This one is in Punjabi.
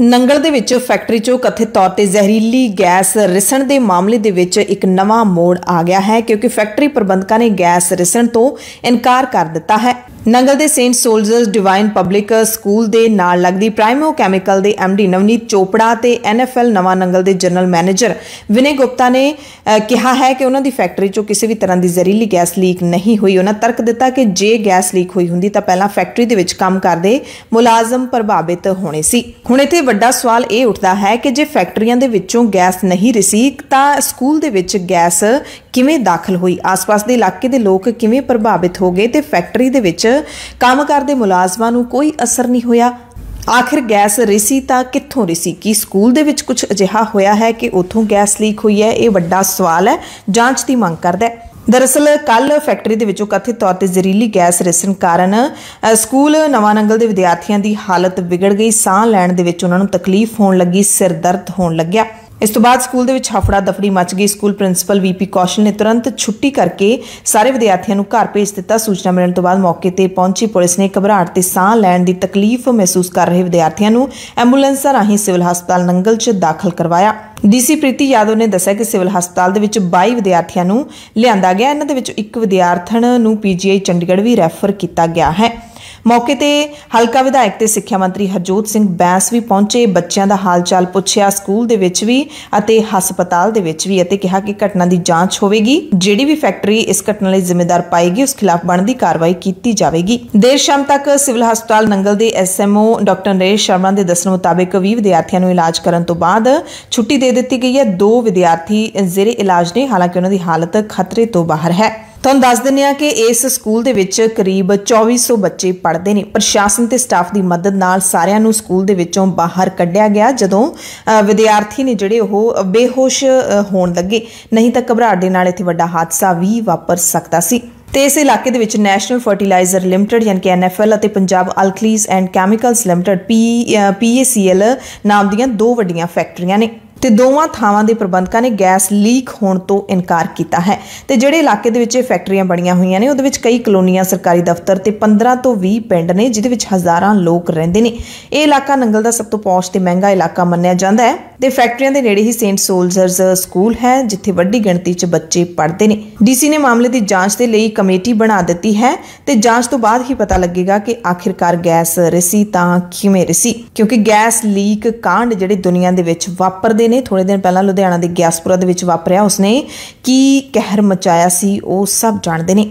ਨੰਗਲ ਦੇ ਵਿੱਚ ਫੈਕਟਰੀ 'ਚੋਂ ਕਥਿਤ ਤੌਰ ਤੇ ਜ਼ਹਿਰੀਲੀ ਗੈਸ ਰਿਸਣ ਦੇ ਮਾਮਲੇ ਦੇ ਵਿੱਚ ਇੱਕ ਨਵਾਂ ਮੋੜ ਆ ਗਿਆ ਹੈ ਕਿਉਂਕਿ ਫੈਕਟਰੀ ਪ੍ਰਬੰਧਕਾਂ ਨੇ ਗੈਸ ਰਿਸਣ ਤੋਂ ਇਨਕਾਰ ਕਰ ਦਿੱਤਾ ਹੈ। ਨੰਗਲ ਦੇ Saint Soldiers Divine Public School ਦੇ ਨਾਲ ਲੱਗਦੀ ਪ੍ਰਾਈਮੋ ਕੈਮੀਕਲ ਦੇ ਐਮਡੀ ਨਵਨੀਤ ਚੋਪੜਾ ਤੇ ਐਨਐਫਐਲ ਨਵਾਂ ਨੰਗਲ ਦੇ ਜਨਰਲ ਮੈਨੇਜਰ ਵਿਨੇ ਗੁਪਤਾ ਨੇ ਕਿਹਾ ਹੈ ਕਿ ਉਹਨਾਂ ਦੀ ਫੈਕਟਰੀ 'ਚੋਂ ਕਿਸੇ ਵੀ ਤਰ੍ਹਾਂ ਦੀ ਜ਼ਹਿਰੀਲੀ ਗੈਸ ਲੀਕ ਨਹੀਂ ਹੋਈ। ਉਹਨਾਂ ਤਰਕ ਦਿੱਤਾ ਕਿ ਜੇ ਗੈਸ ਲੀਕ ਹੋਈ ਹੁੰਦੀ ਤਾਂ ਪਹਿਲਾਂ ਫੈਕਟਰੀ ਦੇ ਵਿੱਚ ਕੰਮ ਕਰਦੇ ਮੁਲਾਜ਼ਮ ਪ੍ਰਭਾਵਿਤ ਹੋਣੇ ਸੀ। ਹੁਣ ਇੱਥੇ ਵੱਡਾ ਸਵਾਲ ਇਹ ਉੱਠਦਾ ਹੈ ਕਿ ਜੇ ਫੈਕਟਰੀਆਂ ਦੇ ਵਿੱਚੋਂ ਗੈਸ ਨਹੀਂ ਰਿਸੀ ਤਾਂ ਸਕੂਲ ਦੇ ਵਿੱਚ ਗੈਸ ਕਿਵੇਂ ਦਾਖਲ ਹੋਈ? ਆਸ-ਪਾਸ ਦੇ ਇਲਾਕੇ ਦੇ ਲੋਕ ਕਿਵੇਂ ਪ੍ਰਭਾਵਿਤ ਹੋ ਗਏ ਤੇ ਫੈਕਟਰੀ ਦੇ ਵਿੱਚ ਕੰਮ ਕਰਦੇ ਮੁਲਾਜ਼ਮਾਂ ਨੂੰ ਕੋਈ ਅਸਰ ਨਹੀਂ ਹੋਇਆ? ਆਖਿਰ ਗੈਸ ਰਿਸੀ ਤਾਂ ਕਿੱਥੋਂ ਰਿਸੀ? ਕੀ ਸਕੂਲ ਦੇ ਵਿੱਚ ਕੁਝ ਅਜਿਹਾ ਹੋਇਆ ਹੈ ਕਿ ਉੱਥੋਂ ਗੈਸ ਲੀਕ ਹੋਈ ਹੈ? ਇਹ ਵੱਡਾ ਸਵਾਲ ਹੈ। ਜਾਂਚ ਦੀ ਮੰਗ ਕਰਦਾ ਹੈ। ਦਰਅਸਲ ਕੱਲ ਫੈਕਟਰੀ ਦੇ ਵਿੱਚੋਂ ਕਥਿਤ ਤੌਰ ਤੇ ਜ਼ਹਿਰੀਲੀ ਗੈਸ ਰਿਸਣ ਕਾਰਨ ਸਕੂਲ ਨਵਾਂ ਨੰਗਲ ਦੇ ਵਿਦਿਆਰਥੀਆਂ ਦੀ ਹਾਲਤ ਵਿਗੜ ਗਈ। ਸਾਹ ਲੈਣ ਦੇ ਵਿੱਚ ਉਹਨਾਂ ਨੂੰ ਤਕਲੀਫ ਹੋਣ ਲੱਗੀ, ਸਿਰ ਦਰਦ ਹੋਣ ਲੱਗਿਆ। ਇਸ ਤੋਂ ਬਾਅਦ ਸਕੂਲ ਦੇ ਵਿੱਚ ਹਫੜਾ ਦਫੜੀ ਮਚ ਗਈ। ਸਕੂਲ ਪ੍ਰਿੰਸੀਪਲ ਵੀਪੀ ਕੌਸ਼ਲ ਨੇ ਤੁਰੰਤ ਛੁੱਟੀ ਕਰਕੇ ਸਾਰੇ ਵਿਦਿਆਰਥੀਆਂ ਨੂੰ ਘਰ ਭੇਜ ਦਿੱਤਾ। ਸੂਚਨਾ ਮਿਲਣ ਤੋਂ ਬਾਅਦ ਮੌਕੇ ਤੇ ਪਹੁੰਚੀ ਪੁਲਿਸ ਨੇ ਘਬਰਾਹਟ ਤੇ ਸਾਹ ਲੈਣ ਦੀ ਤਕਲੀਫ ਮਹਿਸੂਸ ਕਰ ਰਹੇ ਵਿਦਿਆਰਥੀਆਂ ਨੂੰ ਐਂਬੂਲੈਂਸਾਂ ਰਾਹੀਂ ਸਿਵਲ ਹਸਪਤਾਲ ਨੰਗਲ 'ਚ ਦਾਖਲ ਕਰਵਾਇਆ। ਡੀਸੀ ਪ੍ਰੀਤੀ ਯਾਦਵ ਨੇ ਦੱਸਿਆ ਕਿ ਸਿਵਲ ਹਸਪਤਾਲ ਦੇ ਵਿੱਚ 22 ਵਿਦਿਆਰਥੀਆਂ ਨੂੰ ਲਿਆਂਦਾ ਗਿਆ। ਇਹਨਾਂ ਦੇ ਵਿੱਚੋਂ ਇੱਕ ਵਿਦਿਆਰਥਣ ਨੂੰ ਪੀਜੀਆਈ ਚੰਡੀਗੜ੍ਹ ਵੀ ਰੈਫਰ ਕੀਤਾ ਗਿਆ ਹੈ। ਮੌਕੇ ਤੇ ਹਲਕਾ ਵਿਧਾਇਕ ਤੇ ਸਿੱਖਿਆ ਮੰਤਰੀ ਹਰਜੋਤ ਸਿੰਘ ਬੈਂਸ ਵੀ ਪਹੁੰਚੇ। ਬੱਚਿਆਂ ਦਾ ਹਾਲ-ਚਾਲ ਪੁੱਛਿਆ, ਸਕੂਲ ਦੇ ਵਿੱਚ ਵੀ ਅਤੇ ਹਸਪਤਾਲ ਦੇ ਵਿੱਚ ਵੀ ਅਤੇ ਕਿਹਾ ਕਿ ਘਟਨਾ ਦੀ ਜਾਂਚ ਹੋਵੇਗੀ। ਜਿਹੜੀ ਵੀ ਫੈਕਟਰੀ ਇਸ ਘਟਨਾ ਲਈ ਜ਼ਿੰਮੇਦਾਰ ਪਾਏਗੀ, ਉਸ ਖਿਲਾਫ ਬਣਦੀ ਕਾਰਵਾਈ ਕੀਤੀ ਜਾਵੇਗੀ। ਦੇਰ ਸ਼ਾਮ ਤੱਕ ਸਿਵਲ ਹਸਪਤਾਲ ਨੰਗਲ ਦੇ ਐਸਐਮਓ ਡਾਕਟਰ ਨਰੇਸ਼ ਸ਼ਰਮਾ ਦੇ ਦੱਸਣ ਮੁਤਾਬਕ 20 ਵਿਦਿਆਰਥੀਆਂ ਨੂੰ ਇਲਾਜ ਕਰਨ ਤੋਂ ਬਾਅਦ ਛੁੱਟੀ ਦੇ ਦਿੱਤੀ ਗਈ ਹੈ। ਦੋ ਵਿਦਿਆਰਥੀ ਜ਼ੇਰੇ ਇਲਾਜ ਨੇ, ਹਾਲਾਂਕਿ ਉਹਨਾਂ ਦੀ ਹਾਲਤ ਖਤਰੇ ਤੋਂ ਬਾਹਰ ਹੈ। ਤੁਹਾਨੂੰ ਦੱਸ ਦਿੰਦੇ ਹਾਂ ਕਿ ਇਸ ਸਕੂਲ ਦੇ ਵਿੱਚ ਕਰੀਬ 2400 ਬੱਚੇ ਪੜ੍ਹਦੇ ਨੇ। ਪ੍ਰਸ਼ਾਸਨ ਤੇ ਸਟਾਫ ਦੀ ਮਦਦ ਨਾਲ ਸਾਰਿਆਂ ਨੂੰ ਸਕੂਲ ਦੇ ਵਿੱਚੋਂ ਬਾਹਰ ਕੱਢਿਆ ਗਿਆ, ਜਦੋਂ ਵਿਦਿਆਰਥੀ ਨੇ ਜਿਹੜੇ ਉਹ ਬੇਹੋਸ਼ ਹੋਣ ਲੱਗੇ। ਨਹੀਂ ਤਾਂ ਘਬਰਾਹਟ ਦੇ ਨਾਲ ਇੱਥੇ ਵੱਡਾ ਹਾਦਸਾ ਵੀ ਵਾਪਰ ਸਕਦਾ ਸੀ। ਤੇ ਇਸ ਇਲਾਕੇ ਦੇ ਵਿੱਚ ਨੈਸ਼ਨਲ ਫਰਟੀਲਾਈਜ਼ਰ ਲਿਮਟਿਡ ਯਾਨੀ ਕਿ ਐਨਐਫਐਲ ਅਤੇ Punjab alkalies and chemicals limited P PACL ਨਾਮ ਦੀਆਂ ਦੋ ਵੱਡੀਆਂ ਫੈਕਟਰੀਆਂ ਨੇ। ਤੇ ਦੋਵਾਂ ਥਾਵਾਂ ਦੇ ਪ੍ਰਬੰਧਕਾਂ ਨੇ ਗੈਸ ਲੀਕ ਹੋਣ ਤੋਂ ਇਨਕਾਰ ਕੀਤਾ ਹੈ। ਤੇ ਜਿਹੜੇ ਇਲਾਕੇ ਦੇ ਵਿੱਚ ਇਹ ਫੈਕਟਰੀਆਂ ਬਣੀਆਂ ਹੋਈਆਂ ਨੇ, ਉਹਦੇ ਵਿੱਚ ਕਈ ਕਲੋਨੀਆਂ, ਸਰਕਾਰੀ ਦਫ਼ਤਰ ਤੇ 15 ਤੋਂ 20 ਪਿੰਡ ਨੇ, ਜਿਹਦੇ ਵਿੱਚ ਹਜ਼ਾਰਾਂ ਲੋਕ ਰਹਿੰਦੇ ਨੇ। ਇਹ ਇਲਾਕਾ ਨੰਗਲ ਦਾ ਸਭ ਤੋਂ ਪੌਸ਼ ਤੇ ਮਹਿੰਗਾ ਇਲਾਕਾ ਮੰਨਿਆ ਜਾਂਦਾ ਹੈ ਤੇ ਫੈਕਟਰੀਆਂ ਦੇ ਨੇੜੇ ਹੀ ਸੇਂਟ ਸੋਲਜਰਸ ਸਕੂਲ ਹੈ, ਜਿੱਥੇ ਵੱਡੀ ਗਿਣਤੀ 'ਚ ਬੱਚੇ ਪੜ੍ਹਦੇ ਨੇ। ਡੀਸੀ ਨੇ ਮਾਮਲੇ ਦੀ ਜਾਂਚ ਦੇ ਲਈ ਕਮੇਟੀ ਬਣਾ ਦਿੱਤੀ ਹੈ ਤੇ ਜਾਂਚ ਤੋਂ ਬਾਅਦ ਹੀ ਪਤਾ ਲੱਗੇਗਾ ਕਿ ਆਖਿਰਕਾਰ ਗੈਸ ਰਿਸੀ ਤਾਂ ਕਿਵੇਂ ਰਿਸੀ, ਕਿਉਂਕਿ ਗੈਸ ਲੀਕ ਕਾਂਡ ਜਿਹੜੇ ਦੁਨੀਆ ਦੇ ਵਿੱਚ ਵਾਪਰਦੇ ਨੇ ਥੋੜੇ ਦਿਨ ਪਹਿਲਾਂ ਲੁਧਿਆਣਾ ਦੇ ਗਿਆਸਪੁਰਾ ਦੇ ਵਿੱਚ ਵਾਪਰਿਆ, ਉਸਨੇ ਕੀ ਕਹਿਰ ਮਚਾਇਆ ਸੀ, ਉਹ ਸਭ ਜਾਣਦੇ ਨੇ।